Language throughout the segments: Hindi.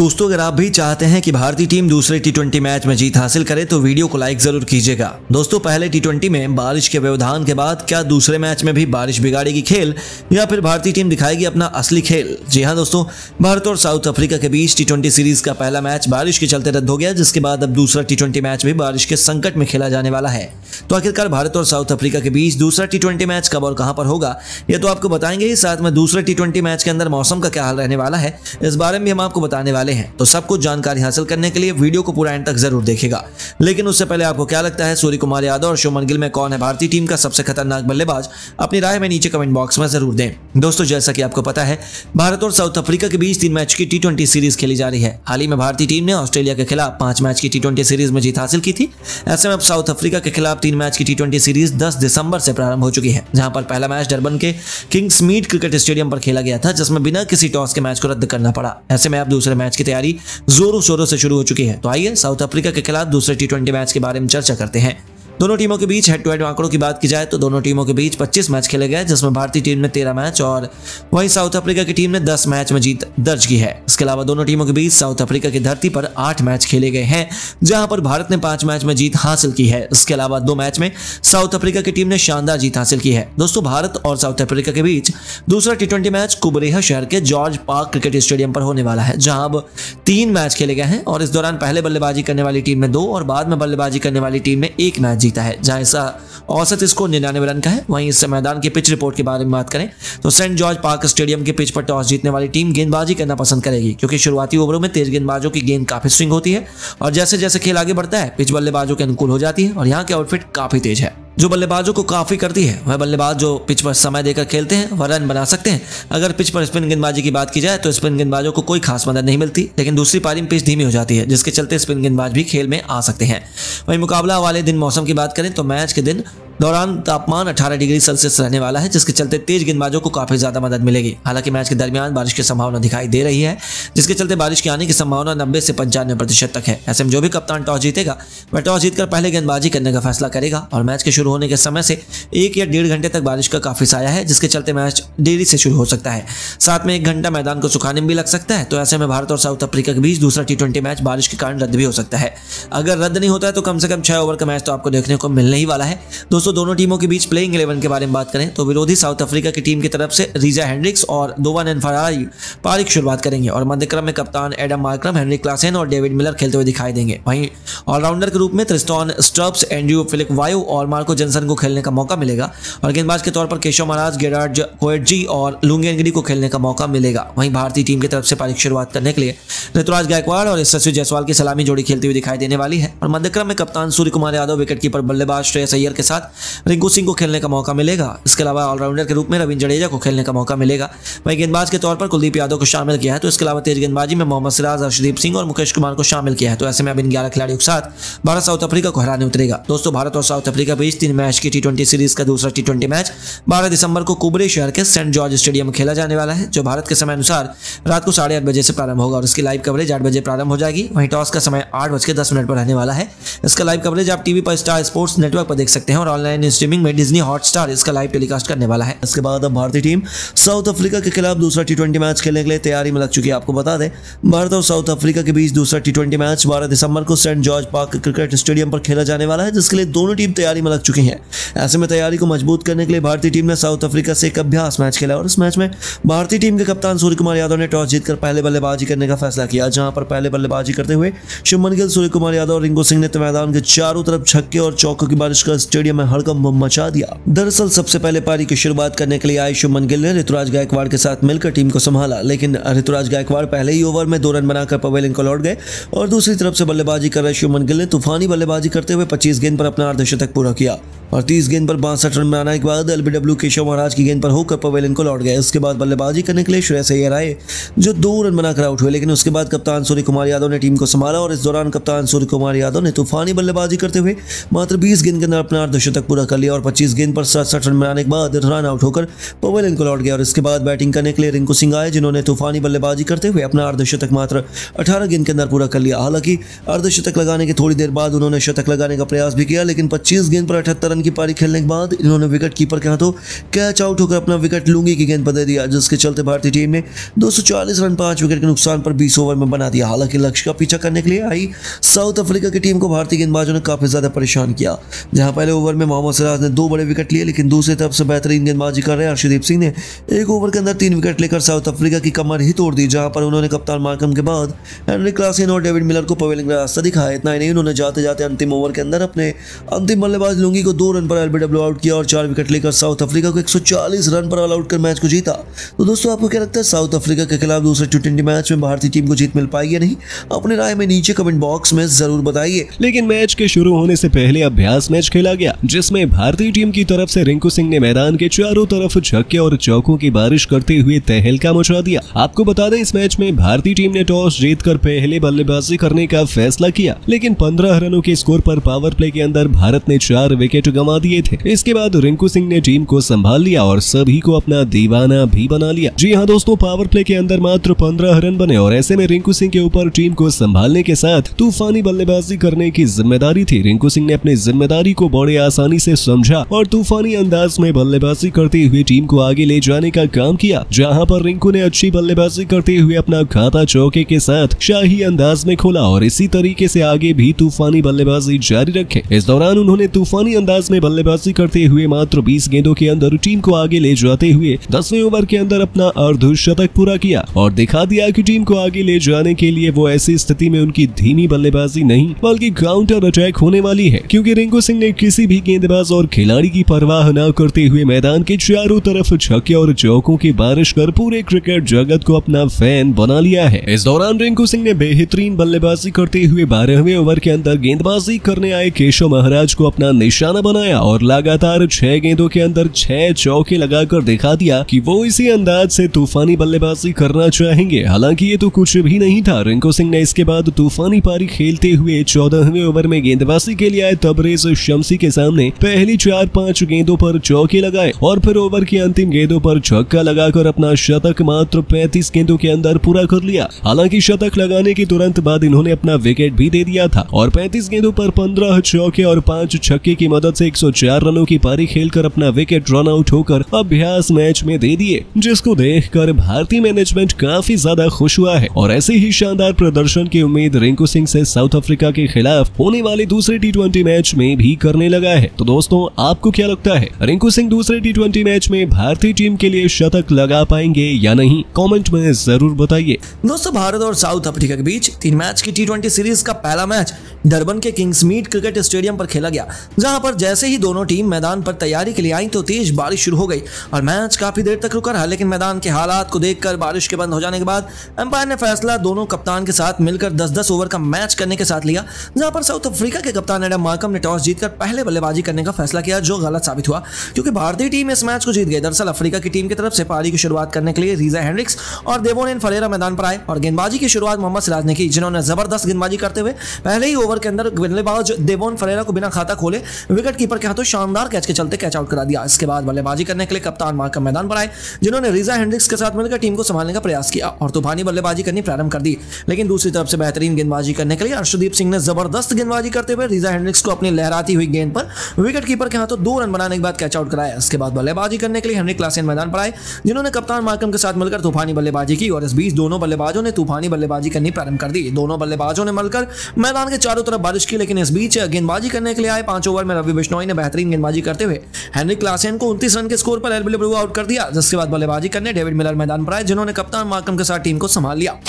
दोस्तों, अगर आप भी चाहते हैं कि भारतीय टीम दूसरे टी मैच में जीत हासिल करे तो वीडियो को लाइक ज़रूर कीजिएगा। दोस्तों, पहले टी में बारिश के व्यवधान के बाद क्या दूसरे मैच में भी बारिश बिगाड़ेगी खेल, या फिर भारतीय टीम दिखाएगी अपना असली खेल? जी हाँ दोस्तों, भारत और साउथ अफ्रीका के बीच टी सीरीज़ का पहला मैच बारिश के चलते रद्द हो गया, जिसके बाद अब दूसरा टी मैच भी बारिश के संकट में खेला जाने वाला है। तो आखिरकार भारत और साउथ अफ्रीका के बीच दूसरा टी मैच कब और कहाँ पर होगा, ये तो आपको बताएँगे ही, साथ में दूसरे टी मैच के अंदर मौसम का क्या हाल रहने वाला है, इस बारे में हम आपको बताने वाले हैं। तो सब कुछ जानकारी हासिल करने के लिए वीडियो को पूरा एंड तक ज़रूर देखेगा। लेकिन उससे पहले आपको क्या लगता है सूर्य कुमार यादव और शुभमन गिल में कौन है भारतीय टीम का सबसे खतरनाक बल्लेबाज? अपनी राय में नीचे कमेंट बॉक्स में ज़रूर दें। दोस्तों, जैसा कि आपको पता है, भारत और साउथ अफ्रीका के बीच तीन मैच की टी सीरीज़ खेली जा रही है। हाल ही में भारतीय टीम ने ऑस्ट्रेलिया के खिलाफ पाँच मैच की टी सीरीज़ में जीत हासिल की थी। ऐसे में अब साउथ अफ्रीका के खिलाफ तीन मैच की टी सीरीज़ दस दिसंबर से प्रारंभ हो चुकी है, जहाँ पर पहला मैच डरबन के किंग्स मीट क्रिकेट स्टेडियम पर खेला गया था, जिसमें बिना किसी टॉस के मैच को रद्द करना पड़ा। ऐसे में अब दूसरे मैच की तैयारी जोरों शोरों से शुरू हो चुकी है। तो आइए साउथ अफ्रीका के खिलाफ दूसरे टी मैच के बारे में चर्चा करते हैं। दोनों टीमों के बीच हेड टू हेड आंकड़ों की बात की जाए तो दोनों टीमों के बीच 25 मैच खेले गए, जिसमें भारतीय टीम ने 13 मैच और वहीं साउथ अफ्रीका की टीम ने 10 मैच में जीत दर्ज की है। इसके अलावा दोनों टीमों के बीच साउथ अफ्रीका की धरती पर आठ मैच खेले गए हैं, जहाँ पर भारत ने पाँच मैच में जीत हासिल की है। इसके अलावा दो मैच में साउथ अफ्रीका की टीम ने शानदार जीत हासिल की है। दोस्तों, भारत और साउथ अफ्रीका के बीच दूसरा टी मैच कुबरेहा शहर के जॉर्ज पार्क क्रिकेट स्टेडियम पर होने वाला है, जहाँ अब तीन मैच खेले गए हैं और इस दौरान पहले बल्लेबाजी करने वाली टीम ने दो और बाद में बल्लेबाजी करने वाली टीम ने एक मैच जीता है। जहाँ इसका औसत स्कोर निन्यानवे रन का है, वहीं इस मैदान की पिच रिपोर्ट के बारे में बात करें तो सेंट जॉर्ज पार्क स्टेडियम के पिच पर टॉस जीतने वाली टीम गेंदबाजी करना पसंद करेगी, क्योंकि शुरुआती ओवरों में तेज गेंदबाजों की गेंद काफ़ी स्विंग होती है, और जैसे जैसे खेल आगे बढ़ता है, पिच बल्लेबाजों के अनुकूल हो जाती है, और यहाँ के आउटफिट काफ़ी तेज है। जो बल्लेबाजों को काफ़ी करती है, वह बल्लेबाज जो पिच पर समय देकर खेलते हैं, वह रन बना सकते हैं। अगर पिच पर स्पिन गेंदबाजी की बात की जाए तो स्पिन गेंदबाजों को कोई खास मदद नहीं मिलती, लेकिन दूसरी पारी में पिच धीमी हो जाती है, जिसके चलते स्पिन गेंदबाज भी खेल में आ सकते हैं। वहीं मुकाबला वाले दिन मौसम की बात करें तो मैच के दिन दौरान तापमान 18 डिग्री सेल्सियस रहने वाला है, जिसके चलते तेज गेंदबाजों को काफ़ी ज़्यादा मदद मिलेगी। हालाँकि मैच के दरमियान बारिश की संभावना दिखाई दे रही है, जिसके चलते बारिश के आने की संभावना नब्बे से पंचानवे प्रतिशत तक है। ऐसे में जो भी कप्तान टॉस जीतेगा, वह टॉस जीतकर पहले गेंदबाजी करने का फैसला करेगा, और मैच के शुरू होने के समय से एक या डेढ़ घंटे तक बारिश का काफ़ी साया है, जिसके चलते मैच देरी से शुरू हो सकता है। साथ में एक घंटा मैदान को सुखाने में भी लग सकता है तो ऐसे में भारत और साउथ अफ्रीका के बीच दूसरा टी मैच बारिश के कारण रद्द भी हो सकता है। अगर रद्द नहीं होता है तो कम से कम छह ओवर का मैच तो आपको देखने को मिलने ही वाला है। दोस्तों दोनों टीमों के बीच प्लेइंग इलेवन के बारे में बात करें तो विरोधी साउथ अफ्रीका की टीम की तरफ़ से रीजा हेंड्रिक्स और दोवन एन फरारी पारी की शुरुआत करेंगे और मध्यक्रम में कप्तान एडम मार्क्रम हेनरी क्लासेन और डेविड मिलर खेलते हुए दिखाई देंगे। वहीं ऑलराउंडर के रूप में त्रिस्टॉन स्टर्प्स एंड्रू फिलिक वायु और मार्को जनसन को खेलने का मौका मिलेगा। और गेंदबाज के तौर पर केशव महाराज गेराज कोएटजी और लुंगेनगिरी को खेलने का मौका मिलेगा। वहीं भारतीय टीम की तरफ़ से पारी की शुरुआत करने के लिए ऋतुराज गायकवाड़ और यशस्वी जायसवाल की सलामी जोड़ी खेलती हुई दिखाई देने वाली है। और मध्यक्रम में कप्तान Suryakumar Yadav wicket keeper बल्लेबाज श्रेयस अय्यर के साथ रिंकू सिंह को खेलने का मौका मिलेगा। इसके अलावा ऑलराउंडर के रूप में रविंद्र जडेजा को खेलने का मौका मिलेगा। वहीं गेंदबाज के तौर पर कुलदीप यादव को शामिल किया है तो इसके अलावा तेज गेंदबाजी में मोहम्मद सिराज, अर्शदीप सिंह और मुकेश कुमार को शामिल किया है तो ऐसे में अब इन ग्यारह खिलाड़ियों के साथ भारत साउथ अफ्रीका को हराने उतरेगा। दोस्तों, भारत और साउथ अफ्रीका बीच तीन मैच की टी सीरीज़ का दूसरा टी मैच बारह दिसंबर को कुबरे शहर के सेंट जॉर्ज स्टेडियम में खेला जाने वाला है, जो भारत के समय अनुसार रात को साढ़े आठ बजे से प्रारंभ होगा और इसकी लाइव कवरेज आठ बजे प्रारंभ हो जाएगी। वहीं टॉस का समय आठ बज के दस मिनट पर रहने वाला है। इसका लाइव कवरेज आप टीवी पर स्टार स्पोर्ट्स नेटवर्क पर देख सकते हैं और ऑनलाइन स्ट्रीमिंग में डिज्नी हॉटस्टार इसका लाइव टेलीकास्ट करने वाला है। इसके बाद अब भारतीय टीम साउथ अफ्रीका के खिलाफ दूसरा टी मैच खेलने के लिए तैयारी में लग चुकी है। आपको बता दें, भारत और साउथ अफ्रीका के बीच दूसरा टी मैच बारह दिसंबर को saint George Park cricket stadium पर खेला जाने वाला है, जिसके लिए दोनों टीम तैयारी में लग चुकी है। ऐसे में तैयारी को मज़बूत करने के लिए भारतीय टीम ने साउथ अफ्रीका से एक अभ्यास मैच खेला और इस मैच में भारतीय टीम के कप्तान सूर्य कुमार यादव ने टॉस जीतकर पहले बल्लेबाजी करने का फैसला किया, जहाँ पर पहले बल्लेबाजी करते हुए शुभमन गिल सूर्य कुमार यादव और रिंकू सिंह ने मैदान के चारों तरफ़ छक्के और चौकों की बारिश कर स्टेडियम में हड़कम मचा दिया। दरअसल सबसे पहले पारी की शुरुआत करने के लिए आए शुभमन गिल ने ऋतुराज गायकवाड़ के साथ मिलकर टीम को संभाला, लेकिन ऋतुराज गायकवाड़ पहले ही ओवर में दो रन बनाकर पवेलियन को लौट गए और दूसरी तरफ़ से बल्लेबाजी कर रहे शुभमन गिल ने तूफानी बल्लेबाजी करते हुए पच्चीस गेंद पर अपना अर्धशतक पूरा किया और तीस गेंद पर बासठ रन बनाने के बाद एलबीडब्ल्यू केशव महाराज की गेंद पर होकर पवेलियन को लौट गए। उसके बाद बल्लेबाजी करने के लिए श्रेयस अय्यर आए, जो दो रन बनाकर आउट हुए, लेकिन उसके बाद कप्तान सूर्य कुमार यादव ने टीम को संभाला और इस दौरान कप्तान सूर्य कुमार यादव ने तूफानी बल्लेबाजी करते हुए मात्र बीस गेंद के अंदर अपना अर्धशतक अर्धशतक पूरा कर लिया और 25 गेंद पर सड़सठ रन बनाने के बाद रन आउट होकर पवेलियन को लौट गया। और इसके बाद बैटिंग करने के लिए रिंकू सिंह आए, जिन्होंने तूफानी बल्लेबाजी करते हुए अपना अर्धशतक मात्र अठारह गेंद के अंदर पूरा कर लिया। हालाँकि अर्धशतक लगाने के थोड़ी देर बाद उन्होंने शतक लगाने का प्रयास भी किया, लेकिन पच्चीस गेंद पर अठहत्तर रन की पारी खेलने के बाद इन्होंने विकेट कीपर के हाथों कैच आउट होकर अपना विकेट लूँगी की गेंद पर दे दिया, जिसके चलते भारतीय टीम ने 240 रन, पाँच विकेट के नुकसान पर 20 ओवर में बना दिया। हालाँकि लक्ष्य का पीछा करने के लिए आई साउथ अफ्रीका की टीम को भारतीय गेंदबाजों ने काफ़ी ज़्यादा परेशान किया, जहाँ पहले ओवर में मोहम्मद सिराज ने दो बड़े विकेट लिए, लेकिन दूसरी तरफ़ से बेहतरीन गेंदबाजी कर रहे अर्षदीप सिंह ने। एक ओवर के अंदर तीन विकेट लेकर साउथ अफ्रीका की कमर ही तोड़ दी, जहाँ पर उन्होंने कप्तान मार्कम के बाद हेनरी क्लासिन और डेविड मिलर को पवेलिंग का रास्ता दिखाया। इतना ही नहीं, उन्होंने जाते जाते अंतिम ओवर के अंदर अपने अंतिम बल्लेबाज लुंगी को दो रन पर एलबीडब्ल्यू आउट किया और चार विकेट लेकर साउथ अफ्रीका को 140 रन पर ऑल आउट कर मैच को जीता। तो दोस्तों, आपको क्या लगता है, साउथ अफ्रीका के खिलाफ दूसरे टी ट्वेंटी मैच में भारतीय टीम को जीत मिल पाई या नहीं? अपनी राय में नीचे कमेंट बॉक्स में ज़रूर बताइए। लेकिन मैच के शुरू होने से पहले अभ्यास मैच खेला गया जिसमें भारतीय टीम की तरफ़ से रिंकू सिंह ने मैदान के चारों तरफ़ छक्के और चौकों की बारिश करते हुए तहलका मचा दिया। आपको बता दें, इस मैच में भारतीय टीम ने टॉस जीतकर पहले बल्लेबाजी करने का फैसला किया, लेकिन पंद्रह रनों के स्कोर पर पावर प्ले के अंदर भारत ने चार विकेट गंवा दिए थे। इसके बाद रिंकू सिंह ने टीम को संभाल लिया और सभी को अपना दीवाना भी बना लिया। जी हाँ दोस्तों, पावर प्ले के अंदर मात्र पंद्रह रन बने और ऐसे में रिंकू सिंह के ऊपर टीम को संभालने के साथ तूफानी बल्लेबाजी करने की ज़िम्मेदारी थी। रिंकू सिंह ने अपनी ज़िम्मेदारी को बड़े आसानी से समझा और तूफानी अंदाज में बल्लेबाजी करते हुए टीम को आगे ले जाने का काम किया, जहाँ पर रिंकू ने अच्छी बल्लेबाजी करते हुए अपना खाता चौके के साथ शाही अंदाज में खोला और इसी तरीके से आगे भी तूफानी बल्लेबाजी जारी रखे। इस दौरान उन्होंने तूफानी अंदाज में बल्लेबाजी करते हुए मात्र 20 गेंदों के अंदर टीम को आगे ले जाते हुए दसवें ओवर के अंदर अपना अर्धशतक पूरा किया और दिखा दिया कि टीम को आगे ले जाने के लिए वो ऐसी स्थिति में उनकी धीमी बल्लेबाजी नहीं, बल्कि काउंटर अटैक होने वाली है, क्योंकि रिंकू सिंह ने किसी भी गेंदबाज और खिलाड़ी की परवाह न करते हुए मैदान के चारों तरफ़ छक्के और चौकों की बारिश कर पूरे क्रिकेट जगत को अपना फ़ैन बना लिया है। इस दौरान रिंकू सिंह ने बेहतरीन बल्लेबाजी करते हुए बारहवें ओवर के अंदर गेंदबाजी करने आए केशव महाराज को अपना निशाना बनाया और लगातार छह गेंदों के अंदर छह चौके लगाकर दिखा दिया कि वो इसी अंदाज से तूफानी बल्लेबाजी करना चाहेंगे। हालाँकि ये तो कुछ भी नहीं था। रिंकू सिंह ने इसके बाद तूफानी पारी खेलते हुए चौदहवें ओवर में गेंदबाजी के लिए आए तबरेज शमसी के सामने पहली चार पाँच गेंदों पर चौके लगाए और फिर ओवर की अंतिम गेंदों पर छक्का लगाकर अपना शतक मात्र पैंतीस गेंदों के अंदर पूरा कर लिया। हालाँकि शतक लगाने के तुरंत बाद इन्होंने अपना विकेट भी दे दिया था और पैंतीस गेंदों पर पंद्रह चौके और पाँच छक्के की मदद से 104 रनों की पारी खेलकर अपना विकेट रन आउट होकर अभ्यास मैच में दे दिए, जिसको देखकर भारतीय मैनेजमेंट काफ़ी ज़्यादा खुश हुआ है। और ऐसे ही शानदार प्रदर्शन की उम्मीद रिंकू सिंह से साउथ अफ्रीका के खिलाफ होने वाले दूसरे टी मैच में भी करने लगा है। तो दोस्तों, आपको क्या लगता है, रिंकू सिंह दूसरे टी मैच में भारतीय टीम के लिए शतक लगा पाएँगे या नहीं? कॉमेंट में ज़रूर बताइए। दोस्तों, भारत और साउथ अफ्रीका के बीच तीन मैच की टी सीरीज़ का पहला मैच डरबन के किंग्स मीट क्रिकेट स्टेडियम पर खेला गया, जहाँ पर जैसे ही दोनों टीम मैदान पर तैयारी के लिए आई तो तेज बारिश शुरू हो गई। और मैच काफ़ी देर तक रुका रहा, लेकिन मैदान के हालात को देखकर बारिश के बंद हो जाने के बाद अंपायर ने फैसला दोनों कप्तान के साथ मिलकर 10-10 ओवर का मैच करने के साथ लिया, जहाँ पर साउथ अफ्रीका के कप्तान एडम मार्कम ने टॉस जीतकर पहले बल्लेबाजी करने का फैसला किया, जो गलत साबित हुआ। क्योंकि भारतीय टीम इस मैच को जीत गई। दरअसल अफ्रीका की टीम की तरफ़ से पारी की शुरुआत करने के लिए रीजा हेंड्रिक्स और देवोन फरेरा मैदान पर आए। और गेंदबाजी की शुरुआत मोहम्मद सिराज ने की, जिन्होंने ज़बरदस्त गेंदबाजी करते हुए पहले ही ओवर के अंदर बल्लेबाज देवोन फरेरा को बिना खाता खोले विकेट कीपर के हाथों शानदार कैच के चलते कैच आउट करा दिया। इसके बाद बल्लेबाजी करने के लिए कप्तान मार्कम मैदान पर आए, जिन्होंने रीजा हेंड्रिक्स के साथ मिलकर टीम को संभालने का प्रयास किया और तूफानी बल्लेबाजी करनी प्रारंभ कर दी। लेकिन दूसरी तरफ़ से बेहतरीन गेंदबाजी करने के लिए अर्शदीप सिंह ने ज़बरदस्त गेंदबाजी करते हुए रीजा हेंड्रिक्स को अपनी लहराती हुई गेंद पर विकेट कीपर के हाथों दो रन बनाने के बाद कैच आउट कराया। इसके बाद बल्लेबाजी करने के लिए हेनरी क्लासेन मैदान पर आए, जिन्होंने कप्तान मार्कम के साथ मिलकर तूफानी बल्लेबाजी की और इस बीच दोनों बल्लेबाजों ने तूफानी बल्लेबाजी करनी प्रारंभ कर दी। दोनों बल्लेबाजों ने मिलकर मैदान के चारों तरफ़ बारिश की, लेकिन इस बीच गेंदबाजी करने के लिए आए पाँच ओवर में रवि बिश्नोई ने बेहतरीन गेंदबाजी करते हुए हेनरी क्लासेन को उनतीस रन के स्कोर पर एलबीडब्ल्यू आउट कर दिया। जिसके बाद बल्लेबाजी करने डेविड मिलर मैदान पर आए, जिन्होंने कप्तान मार्कम के साथ टीम को संभाल लिया।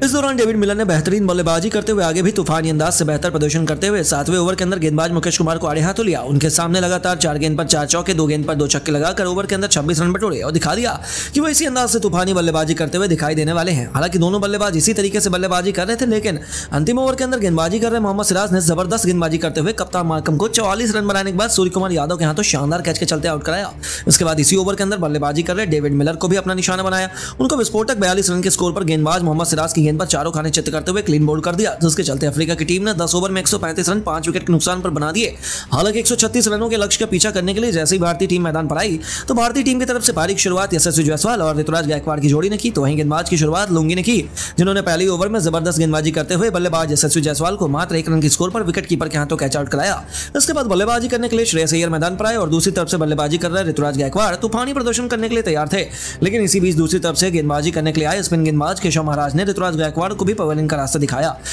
इस दौरान डेविड मिलर ने बेहतरीन बल्लेबाजी करते हुए आगे भी तूफानी अंदाज से बेहतर प्रदर्शन करते हुए सातवें ओवर के अंदर गेंदबाज मुकेश कुमार को आड़े हाथों लिया। उनके सामने लगातार चार गेंद पर चार चौके, दो गेंद पर दो छक्के लगाकर ओवर के अंदर छब्बीस रन बटोरे और दिखा दिया कि वो इसी अंदाज से तूफानी बल्लेबाजी करते हुए दिखाई देने वाले हैं। हालाँकि दोनों बल्लेबाज इसी तरीके से बल्लेबाजी कर रहे थे, लेकिन अंतिम ओवर के अंदर गेंदबाजी कर रहे मोहम्मद सिराज ने ज़बरदस्त गेंदबाजी करते हुए कप्तान मार्कम को चौवालीस रन बनाने के बाद सूर्य कुमार यादव के हाथों शानदार कैच के चलते आउट कराया। उसके बाद इसी ओवर के अंदर बल्लेबाजी कर रहे डेविड मिलर को भी अपना निशाना बनाया। उनको विस्फोटक बयालीस रन के स्कोर पर गेंदबाज मोहम्मद सिराज की गेंद पर चारों खाने चित्त करते हुए क्लीन बोल्ड कर दिया। जिसके चलते अफ्रीका की टीम ने दस ओवर में एक सौ पैंतीस रन, पाँच विकेट के नुकसान पर बना दिए। हालाँकि एक सौ छत्तीस रनों के लक्ष्य का पीछा करने के लिए जैसे ही भारतीय टीम मैदान पर आई तो भारतीय टीम की तरफ़ से बारीक शुरुआत यशस्वी जायसवाल और ऋतुराज गायकवाड़ की जोड़ी ने की। तो वहीं गेंदबाज की शुरुआत लुंगी ने की, जिन्होंने पहली ओवर में ज़बरदस्त गेंदबाजी करते हुए बल्लेबाज यशस्वी जायसवाल को मात्र एक रन की स्कोर पर विकेट कीपर के हाथों कैच आउट कराया। इसके बाद बल्लेबाजी करने के लिए श्रेयस अय्यर मैदान पर आए और दूसरी तरफ़ से बल्लेबाजी कर रहे ऋतुराज गायकवाड़ तूफानी प्रदर्शन करने के लिए तैयार थे। लेकिन इसी बीच दूसरी तरफ़ से गेंदबाजी करने के लिए आए स्पिन गेंदबाज केशव महाराज ने ऋतुराज गायकवाड़ को भी पवेलियन का रास्ता दिखाया।